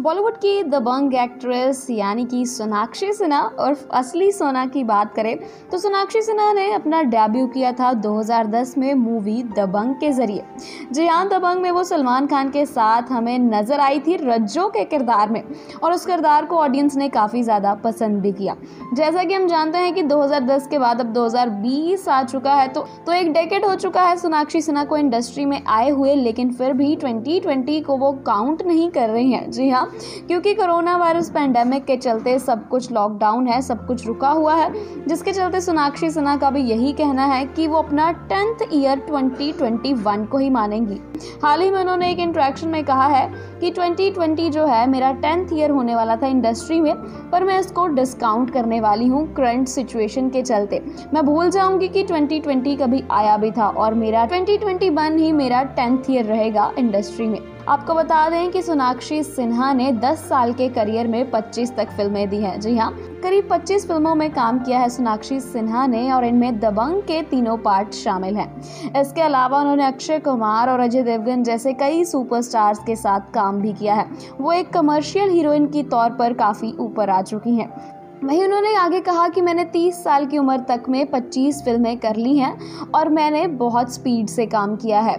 बॉलीवुड की दबंग एक्ट्रेस यानी कि सोनाक्षी सिन्हा और असली सोना की बात करें तो सोनाक्षी सिन्हा ने अपना डेब्यू किया था 2010 में मूवी दबंग के ज़रिए। जी हाँ दबंग में वो सलमान खान के साथ हमें नज़र आई थी रज्जो के किरदार में, और उस किरदार को ऑडियंस ने काफ़ी ज़्यादा पसंद भी किया। जैसा कि हम जानते हैं कि 2010 के बाद अब 2020 आ चुका है तो तो एक डेकेट हो चुका है सोनाक्षी सिन्हा को इंडस्ट्री में आए हुए, लेकिन फिर भी 2020 को वो काउंट नहीं कर रही हैं। जी हाँ क्योंकि कोरोना वायरस पैंडेमिक के चलते सब कुछ लॉकडाउन है, सब कुछ रुका हुआ है, जिसके चलते सोनाक्षी सिन्हा का भी यही कहना है कि वो अपना टेंथ ईयर 2021 को ही मानेंगी। हाल ही में उन्होंने एक इंट्रैक्शन में कहा है कि 2020 जो है, मेरा टेंथ ईयर होने वाला था इंडस्ट्री में, पर मैं इसको डिस्काउंट करने वाली हूँ करंट सिचुएशन के चलते। मैं भूल जाऊँगी कि 2020 कभी आया भी था और मेरा 2021 ही मेरा टेंथ ईयर रहेगा इंडस्ट्री में। आपको बता दें कि सोनाक्षी सिन्हा ने 10 साल के करियर में 25 तक फ़िल्में दी हैं। जी हाँ करीब 25 फ़िल्मों में काम किया है सोनाक्षी सिन्हा ने और इनमें दबंग के तीनों पार्ट शामिल हैं। इसके अलावा उन्होंने अक्षय कुमार और अजय देवगन जैसे कई सुपरस्टार्स के साथ काम भी किया है। वो एक कमर्शियल हीरोइन की तौर पर काफ़ी ऊपर आ चुकी हैं। वहीं उन्होंने आगे कहा कि मैंने 30 साल की उम्र तक में 25 फ़िल्में कर ली हैं और मैंने बहुत स्पीड से काम किया है।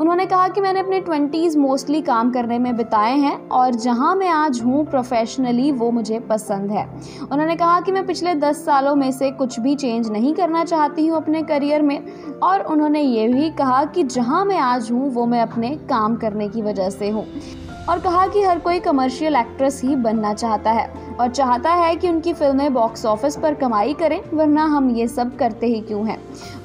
उन्होंने कहा कि मैंने अपने ट्वेंटीज़ मोस्टली काम करने में बिताए हैं और जहाँ मैं आज हूँ प्रोफेशनली वो मुझे पसंद है। उन्होंने कहा कि मैं पिछले दस सालों में से कुछ भी चेंज नहीं करना चाहती हूँ अपने करियर में और उन्होंने ये भी कहा कि जहाँ मैं आज हूँ वो मैं अपने काम करने की वजह से हूँ। और कहा कि हर कोई कमर्शियल एक्ट्रेस ही बनना चाहता है और चाहता है कि उनकी फ़िल्में बॉक्स ऑफ़िस पर कमाई करें, वरना हम ये सब करते ही क्यों हैं?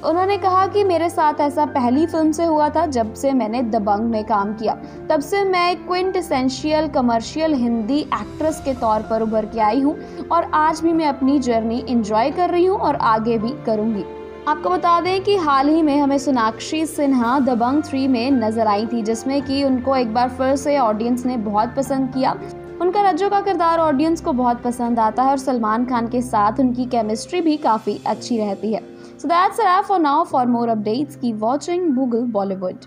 उन्होंने कहा कि मेरे साथ ऐसा पहली फ़िल्म से हुआ था जब से मैंने दबंग में काम किया। तब से मैं quintessential commercial Hindi actress के तौर पर उभर के आई हूँ और आज भी मैं अपनी जर्नी इंजॉय कर रही हूँ और आगे भी करूँगी। आपको बता दें कि हाल ही में हमें सोनाक्षी सिन्हा, दबंग थ्री में नज़र आई थी, जिसमें कि उनको एक बार फिर से ऑडियंस ने बहुत पसंद किया। उनका रज्जो का किरदार ऑडियंस को बहुत पसंद आता है और सलमान खान के साथ उनकी केमिस्ट्री भी काफ़ी अच्छी रहती है। So that's for now for more updates keep watching Google Bollywood